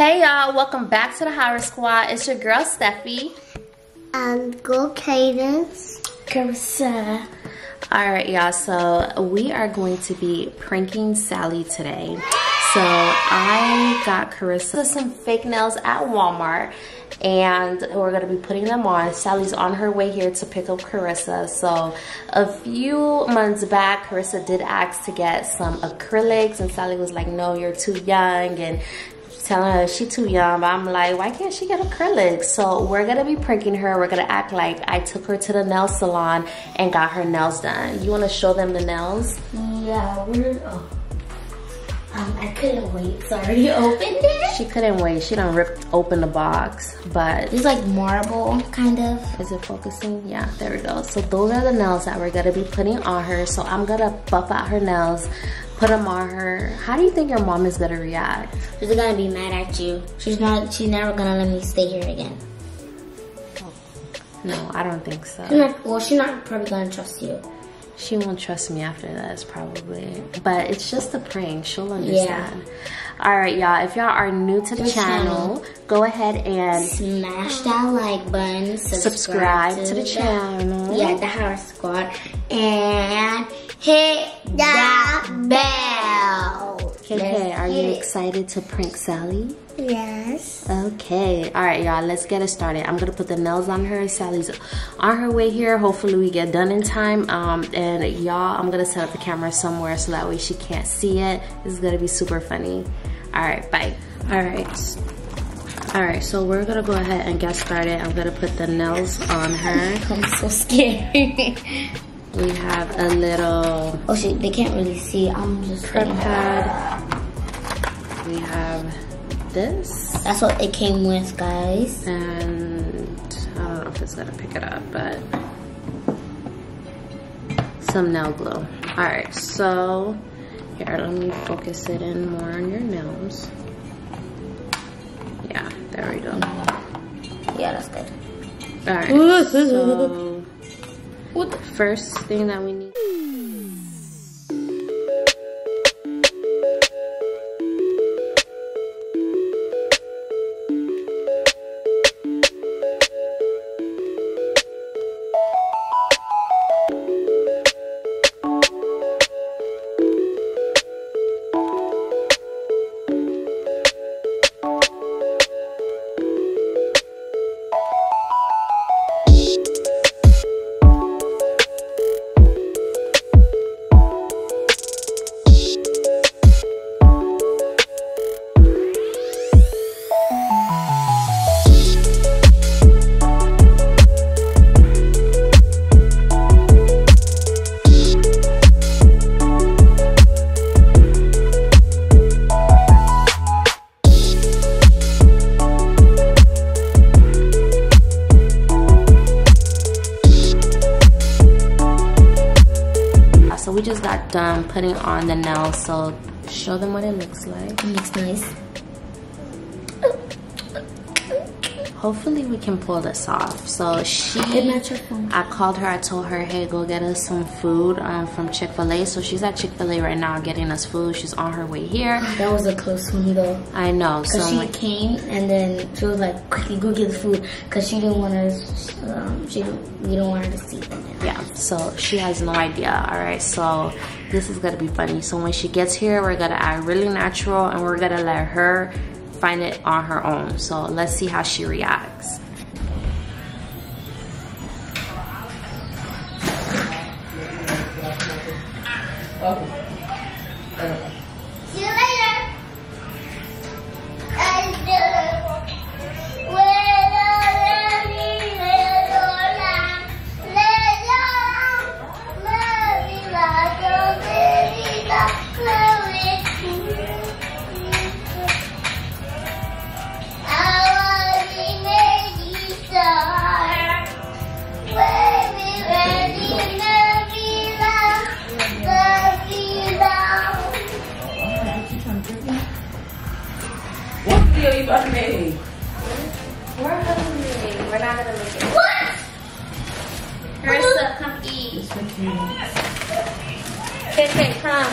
Hey y'all, welcome back to the Howard Squad. It's your girl Steffi. And go Cadence. Karissa. Alright y'all, so we are going to be pranking Sally today. So I got Karissa some fake nails at Walmart and we're gonna be putting them on. Sally's on her way here to pick up Karissa. So a few months back, Karissa did ask to get some acrylics and Sally was like, no, you're too young and telling her she too young, but I'm like, why can't she get acrylics? So we're gonna be pranking her. We're gonna act like I took her to the nail salon and got her nails done. You wanna show them the nails? Yeah, we're, oh. Um, I couldn't wait. Sorry, you opened it? She couldn't wait. She done ripped open the box, but... It's like marble, kind of. Is it focusing? Yeah, there we go. So those are the nails that we're gonna be putting on her. So I'm gonna buff out her nails, put them on her. How do you think your mom is gonna react? She's gonna be mad at you. She's not, she's never gonna let me stay here again. No, I don't think so. She's not, well, she's not probably gonna trust you. She won't trust me after this, probably. But it's just a prank. She'll understand. Yeah. All right, y'all. If y'all are new to the, channel, channel, go ahead and smash that like button. Subscribe, subscribe to, to, the, channel. Yeah, the Howard Squad, and hit that bell. Okay, are you excited to prank Sally? Yes. Okay. All right, y'all. Let's get it started. I'm gonna put the nails on her. Sally's on her way here. Hopefully, we get done in time. Um, and y'all, I'm gonna set up the camera somewhere so that way she can't see it. This is gonna be super funny. All right. Bye. All right. All right, so we're gonna go ahead and get started. I'm gonna put the nails on her. I'm so scared. we have a little. Oh shit! They can't really see. I'm just prep pad. We have this. That's what it came with, guys. And I don't know if it's gonna pick it up, but some nail glue. All right, so here, let me focus it in more on your nails. Yeah, there we go. Yeah, that's good. All right, so what the first thing that we need done putting on the nails so show them what it looks like. It looks nice hopefully we can pull this off. So she i called her i told her hey go get us some food um, from chick-fil-a. So she's at chick-fil-a right now getting us food. She's on her way here. That was a close one though i know so she like, came and then she was like quickly go get the food. Because she didn't want to um, she we don't want her to see them yeah so she has no idea all right so this is gonna be funny. So when she gets here we're gonna act really natural and we're gonna let her find it on her own. So let's see how she reacts. Okay, come.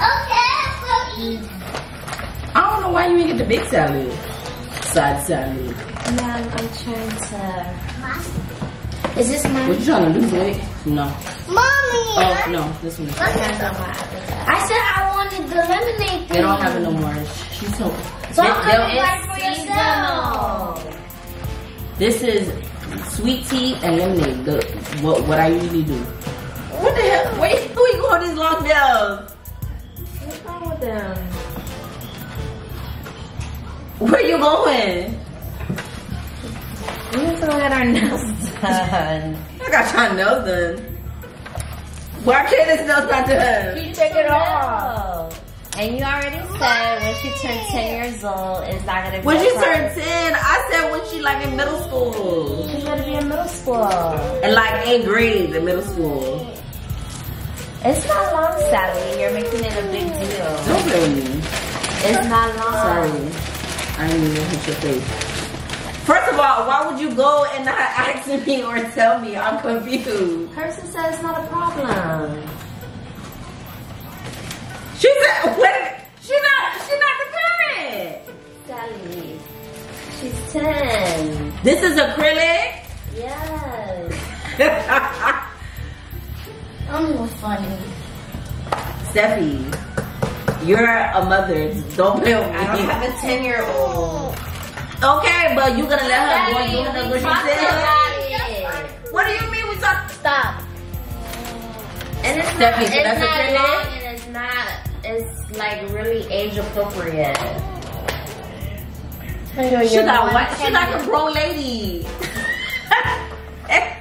Okay, you didn't know why you even get the big salad? Side salad. Yeah, I'm, I'm trying to. Is this What mine? you trying to lose weight? No. Mommy! Oh no, this one. is- I said I wanted the lemonade. They don't have it no more. She's so. So they- I'm they'll- gonna buy for yourself. This is sweet tea and lemonade. The what what I usually do. What the hell? Wait, who you going these long nails? What's wrong with them? Where you going? We need to go get our nails done. I got your nails done. Why can't this nails not done? You take it off. And you already said when she turned 10 years old, it's not gonna be When she turned ten, I said when she like in middle school She's gonna be in middle school. and like eighth grade in middle school. It's not long, Sally. You're making it a big deal. Don't with me. It's not long. Sorry, I didn't even hit your face. First of all, why would you go and not ask me or tell me? I'm confused. Person said it's not a problem. She said, "What? She not? She not the parent." Sally, she's 10. This is acrylic. Yes. I'm more funny. Steffi, you're a mother. Don't play with me. I don't have a 10 year old. okay, but you gonna let her go Daddy, do the we what she talked said? about. What do you mean we talk? Stop. And it's Steffi, not, so it's that's not acrylic? long and it's not, it's like really age appropriate. She got what? She like a grown lady.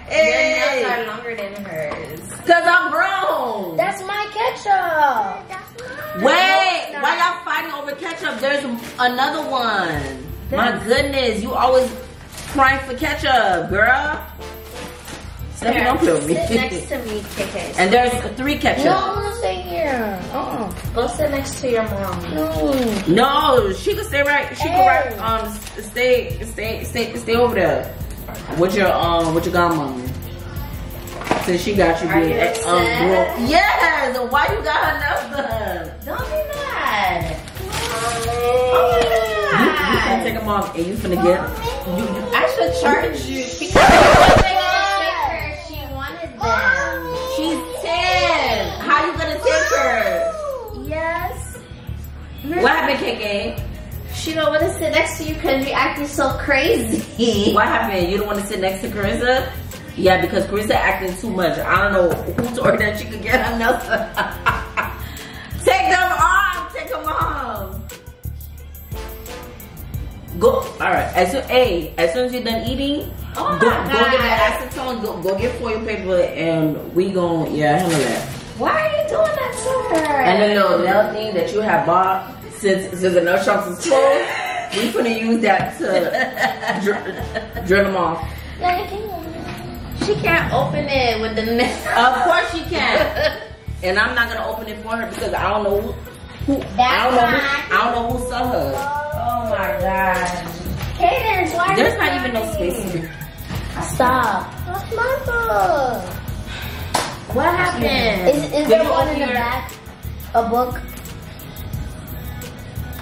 Your nails are longer than hers. cause I'm grown. That's my ketchup. Wait, why y'all fighting over ketchup? There's another one. My goodness, you always crying for ketchup, girl. Steffi, Here, don't play with me. Sit next to me, KK. And there's three ketchup. No, I'm gonna stay here. Uh-uh. Go sit next to your mom. No. No, she can stay right. She can right. Um, stay, stay, stay, stay over there with your um, with your godmommy. Since she got you Are being you um, upset? grown. Yes. Why you got her nails done? Don't be mad. You, you finna take them off and you finna get. You, you, I should charge you. Mm-hmm. What happened, KK? She don't want to sit next to you because you're acting so crazy. What happened? You don't want to sit next to Karissa? Yeah, because Karissa acting too much. I don't know who told her that she could get her nails done. Take them off. Take them off. Go. All right. As soon, hey, as soon as you're done eating, Oh go, go get that acetone. Go, go get foil paper, and we gon' yeah handle that. Why are you doing that to her? And the little nail thing that you have bought since since the nail shops is closed, we finna use that to dr- drill them off. she can't open it with the nail. Of course she can. and I'm not gonna open it for her because I don't know who. who I don't know. Who, I don't know who saw her. Oh my god. Cadence, why There's not even no space here. Stop. That's my book. What happened? Is, is there one in the back? A book?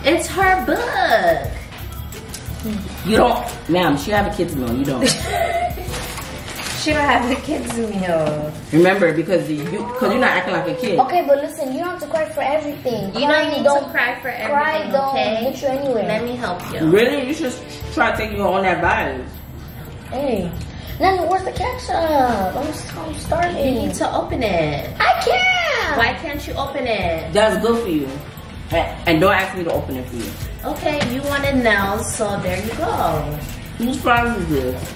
It's her book. You don't, ma'am. She have a kids meal. You don't. She don't have the kids meal. Remember, because you, because you're not acting like a kid. Okay, but listen, you don't have to cry for everything. You Crying don't need don't to cry for everything. Cry don't okay? get you anywhere. Let me help you. Really, you should try taking her on that vibes. Hey. Then where's the ketchup? I'm, I'm starving. You need to open it. I can't. Why can't you open it? That's good for you. And and don't ask me to open it for you. Okay, you wanted nails, so there you go. Whose fries is this?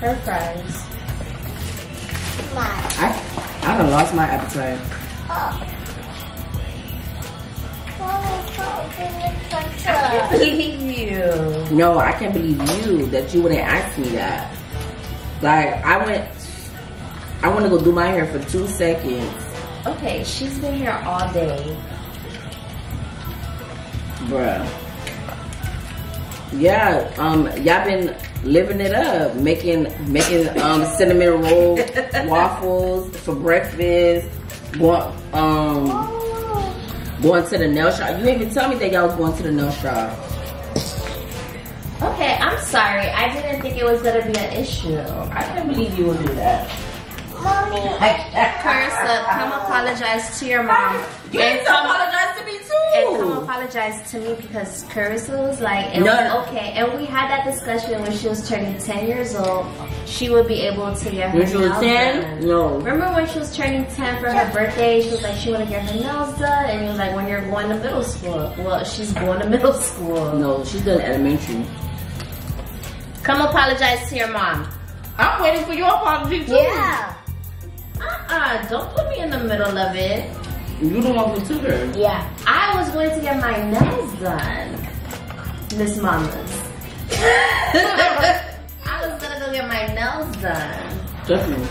Her fries. I I done lost my appetite. Oh. I believe you. No, I can't believe you that you wouldn't ask me that. Like I went, I want to go do my hair for two seconds, Okay, she's been here all day. bruh. Yeah, um, y'all been living it up, making making um cinnamon roll waffles for breakfast. Going, um, Going to the nail shop. You didn't even tell me that y'all was going to the nail shop. Okay, sorry. I didn't think it was gonna be an issue. I can't believe you would do that. Mommy. Karissa, come apologize to your mom. You And need to apologize to me too. and come too. apologize to me because Karissa was like, it No, was okay. And we had that discussion when she was turning 10 years old. She would be able to get her When she was nails 10? done. No. Remember when she was turning 10 for her birthday? She was like, she want to get her nails done. And he was like, when you're going to middle school. Well, she's going to middle school. No, she's done elementary. Come apologize to your mom. I'm waiting for your apology too. Yeah. Uh-uh, don't put me in the middle of it. You don't want me to her. Yeah. I was going to get my nails done, Miss Mamas. I was gonna go get my nails done. Definitely.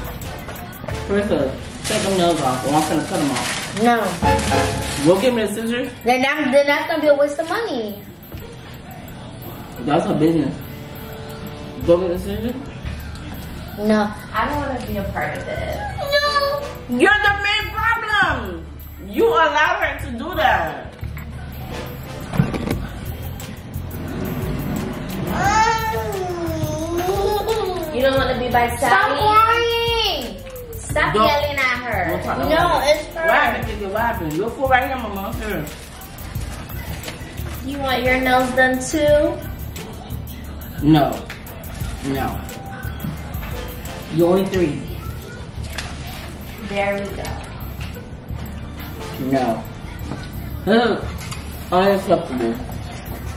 Karissa, take them nails off or I'm gonna cut them off. No. Go give me the scissors. Then, that, then that's gonna be a waste of money. That's her business. Go get the scissors. No. I don't want to be a part of it. No. You're the main problem. You allowed her to do that. Um. You don't want to be by Stop Sally? crying. Stop Don't- yelling at her. Don't No, about it. it's What her. happened? Nigga? What happened? Your foot right here, mama. Here. You want your nails done too? No. No. You only three. There we go. No. Unacceptable.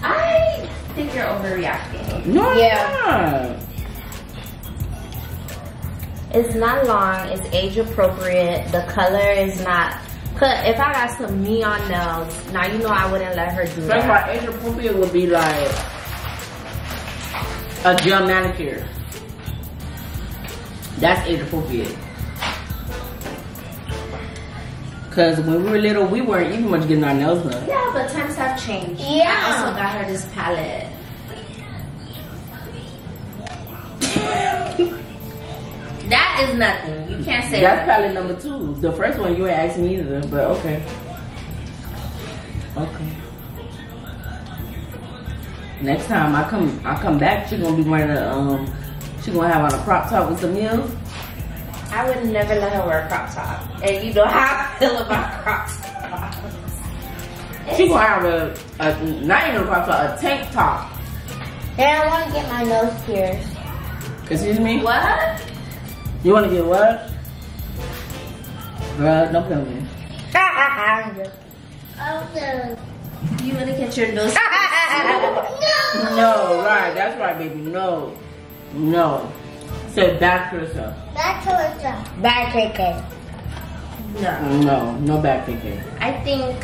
I think you're overreacting. No, Yeah. It's not long. It's age appropriate. The color is not. Cause if I got some neon nails, now you know I wouldn't let her do it. That's that. why age appropriate would be like a gel manicure. That's age appropriate. Cause when we were little, we weren't even much getting our nails done. Yeah, but times have changed. Yeah. I also got her this palette. that is nothing. You can't say That's that. palette number two. The first one you ain't asked me either, but okay. Okay. Next time I come, I come back. She gonna be wearing a um. She gonna have on a crop top with some heels. I would never let her wear a crop top. And you know how I feel about crop tops. She gonna have a, a not even a crop top, a tank top. Then I want to get my nose pierced. Excuse me. What? You wanna get what? Girl, don't play with me. I'm just- Okay. You wanna get your nose? No, No, right. That's right, baby. No, no. Say back to yourself. Back to it. Back KK. no. No, no back kicking. I think,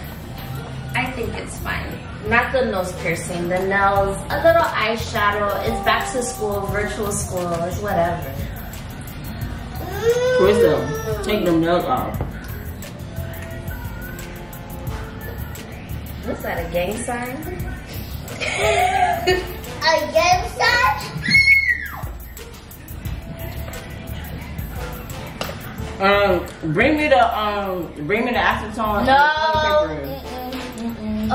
I think it's fine. Not the nose piercing, the nails, a little eyeshadow. It's back to school, virtual school, it's whatever. Crystal, take them nails off. What's that, a gang sign? Again, son? Um, bring me the um, bring me the acetone. No.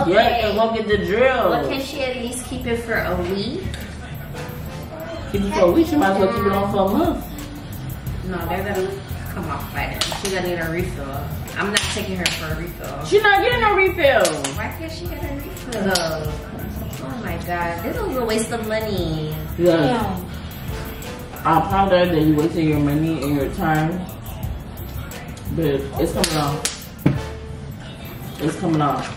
Okay. Yeah, and go get the drill. Well, can she at least keep it for a week? Keep it for a week. She might as well keep it on for a month. No, they're gonna come off by then. She's gonna need a refill. I'm not taking her for a refill. She's not getting a refill. Why can't she get a refill? Oh my god, this is a waste of money. Yeah. Damn. I apologize that you wasted your money and your time, but it's coming off. It's coming off.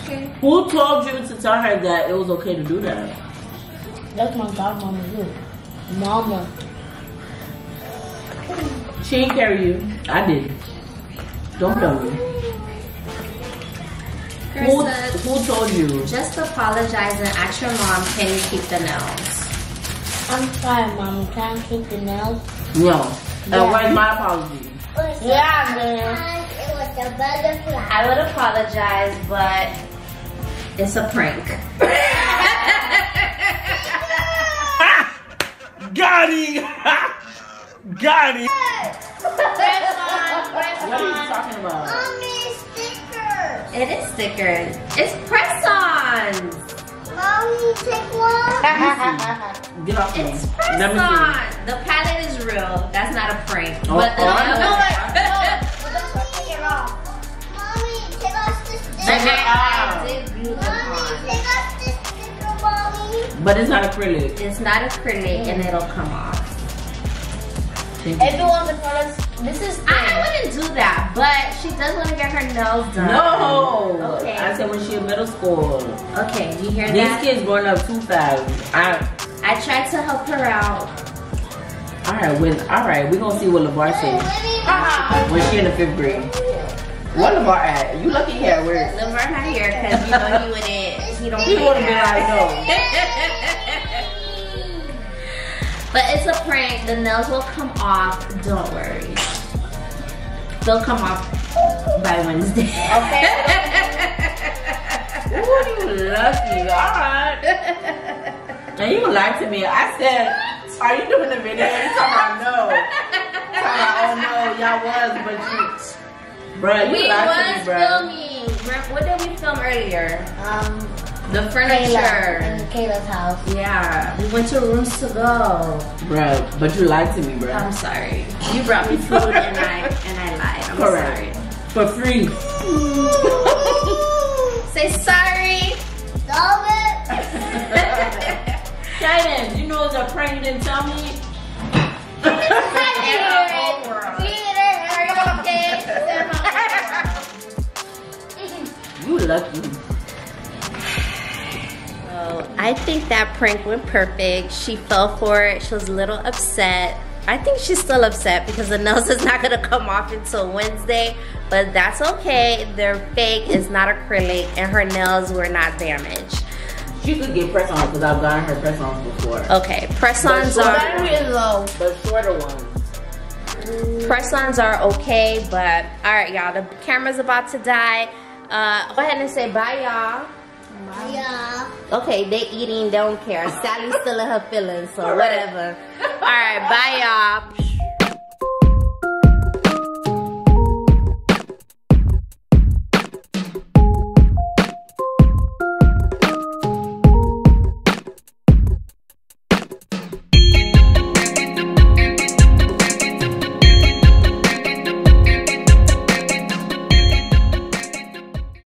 Okay. Who told you to tell her that it was okay to do that? That's my godmama too. Mama. She ain't carry you. I did. Don't tell me. Who, who told you? just apologize and ask your mom, can you keep the nails? I'm sorry, mom. Can I keep the nails? No. And Yeah. where's my apology? Yeah, man. It was a butterfly. I would apologize, but it's a prank. Got him! Got him! Press on, press What are you talking about? Mommy, sticker. It is stickers. It's press-ons. Mommy, take one. Get off me. It's Let press-on. The palette is real. That's not a prank. Oh, but the oh, I know. Take it off. Mommy, take off this the Take sticker. it I, off. I did glue them Mommy, take off this sticker, mommy. But it's not acrylic. It's not acrylic and it'll come off. If you want the colors, this is I wouldn't do that, but she does want to get her nails done. No. Okay. I said when she in middle school. Okay, you hear These that? These kids growing up too fast. I, I tried to help her out. all right, when all right, we gonna see what Levar say when she in the fifth grade. What Levar at? You lucky here. Where? Laverne not here because you know he wouldn't. He don't. He play would have been that. like, no. But it's a prank. The nails will come off. Don't worry. They'll come off by Wednesday. Okay. Ooh, you lucky. All right. And you lied to me. I said, are you doing the video? You talking about no. Talking about, oh no, y'all was, but you, bruh, you we lied was to me, bruh. filming. What did we film earlier? Um, The Kayla, furniture. in Kayla's house. Yeah, we went to rooms to go. Bruh, but you lied to me, bruh. I'm sorry. You brought me food and I and I lied. I'm Correct. For free. Say sorry. Stop it. Shannon, you know it's a prank you didn't tell me? You lucky. I think that prank went perfect. She fell for it. She was a little upset. I think she's still upset because the nails is not gonna come off until Wednesday, but that's okay. They're fake, it's not acrylic, and her nails were not damaged. She could get press on because I've gotten her press ons before. Okay, press-ons are Battery low. The shorter ones. press-ons are okay, but all right, y'all. The camera's about to die. Uh, go ahead and say bye, y'all. Yeah. Okay, they eating, don't care. Sally's still in her feelings, so whatever. All right, bye, y'all.